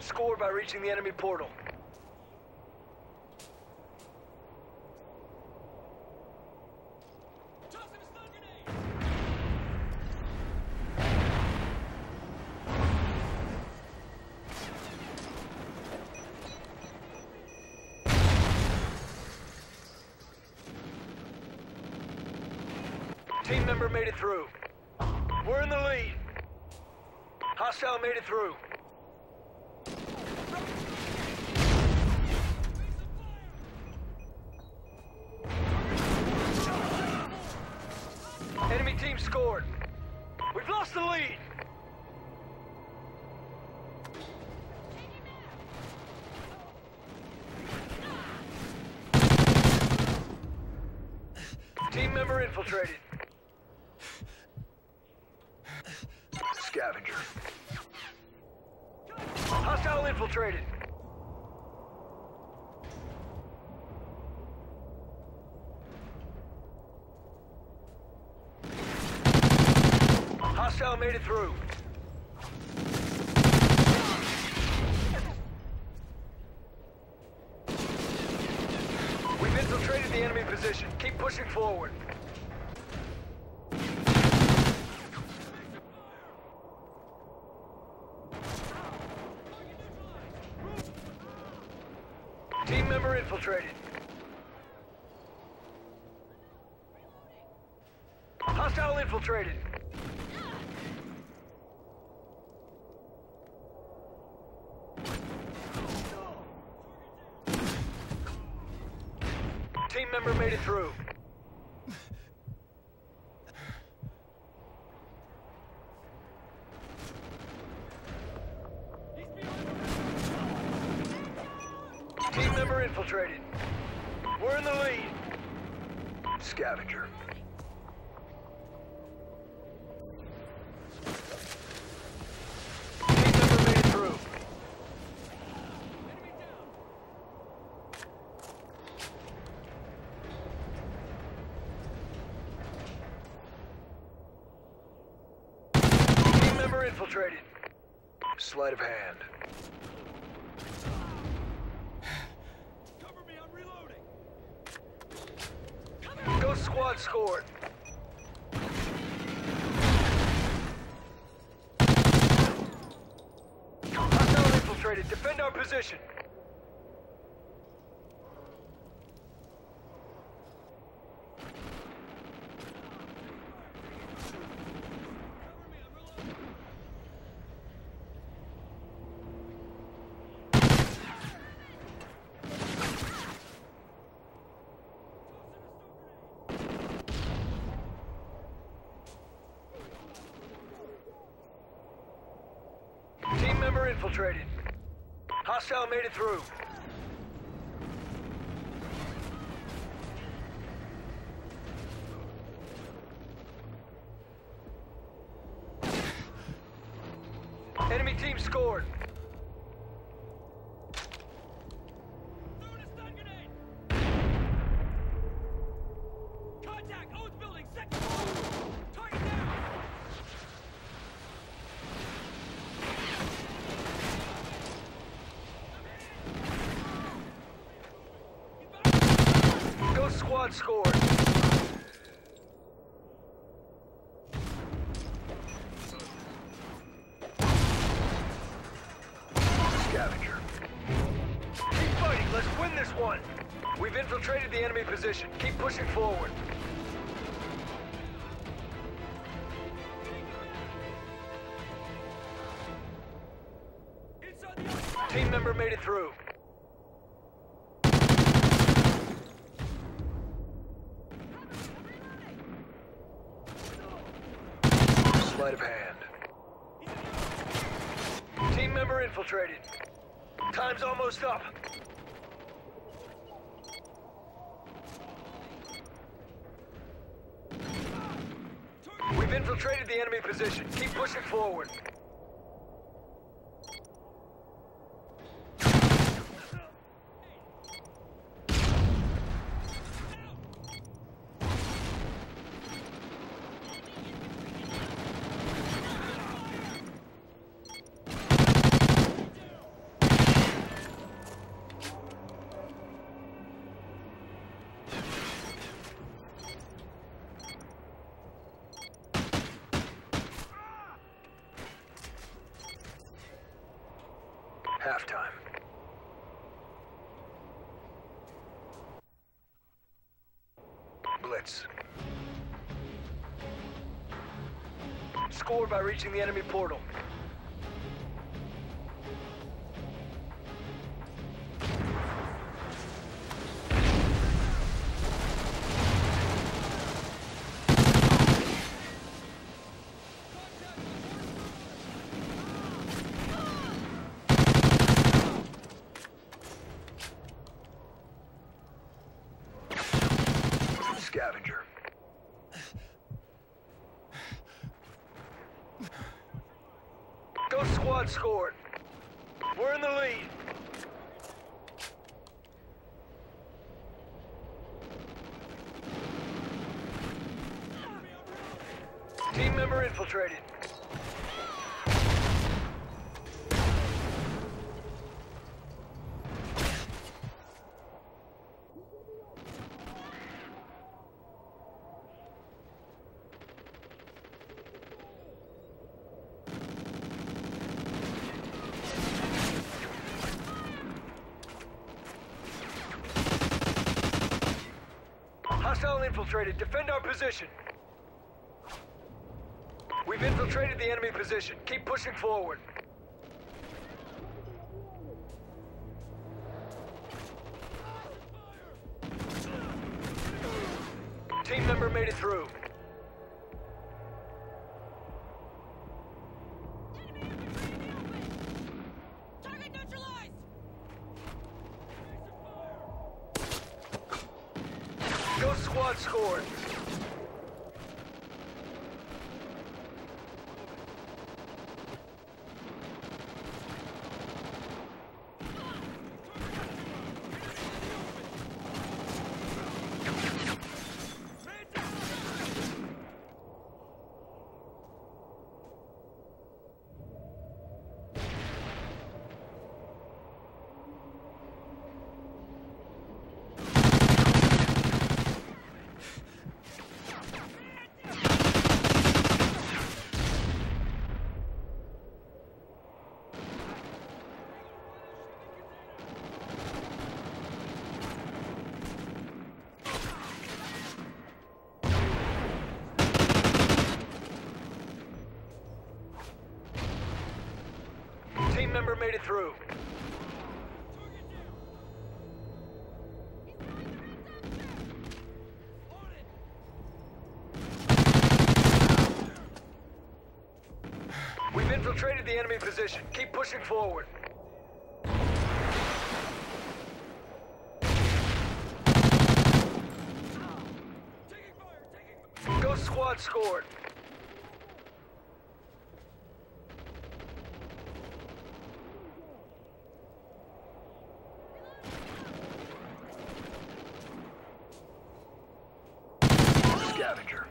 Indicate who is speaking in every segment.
Speaker 1: Scored by reaching the enemy portal. Team member made it through. We're in the lead. Hostile made it through. Team scored. We've lost the lead. Team member infiltrated. Scavenger. Hostile infiltrated. Hostile made it through. We've infiltrated the enemy position. Keep pushing forward. Team member infiltrated. Hostile infiltrated. Team member made it through. Team member infiltrated. We're in the lead. Scavenger. Team member made it through. Infiltrated. Sleight of hand.
Speaker 2: Cover me, I'm reloading.
Speaker 1: Ghost squad scored. Hostile infiltrated. Defend our position.
Speaker 2: Cover me, I'm reloading.
Speaker 1: Infiltrated. Hostile made it through. Enemy team scored. Scored. Scavenger. Keep fighting. Let's win this one. We've infiltrated the enemy position. Keep pushing forward. Team member made it through. Sleight of hand. Team member infiltrated. Time's almost up. We've infiltrated the enemy position. Keep pushing forward. Blitz. Score by reaching the enemy portal. Scavenger. Ghost Squad scored. We're in the lead. Team member infiltrated. Hostile infiltrated. Defend our position. We've infiltrated the enemy position. Keep pushing forward. Team member made it through.
Speaker 2: Target neutralized!
Speaker 1: Ghost Squad scored. Team member made it through. We've infiltrated the enemy position. Keep pushing forward. Ghost Squad scored. Scavenger.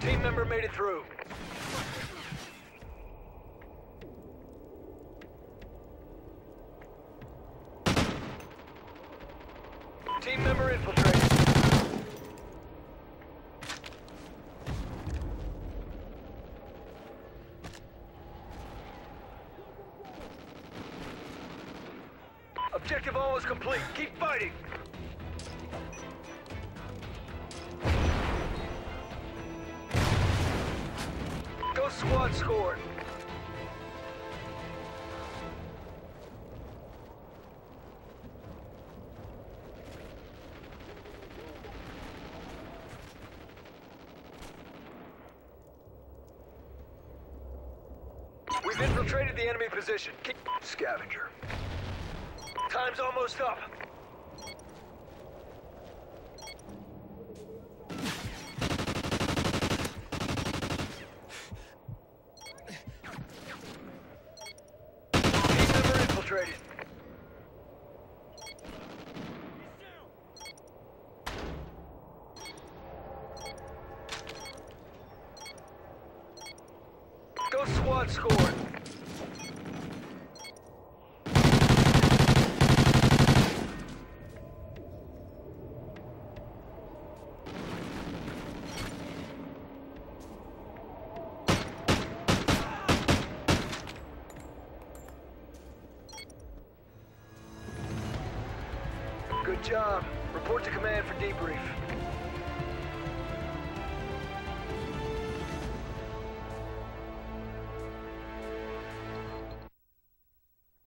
Speaker 1: Team member made it through. Team member infiltrated. Objective almost complete. Keep fighting. Ghost Squad scored. enemy position. Keep scavenger. Time's almost up.
Speaker 2: Ghost
Speaker 1: squad scored. Job. Report to command for debrief.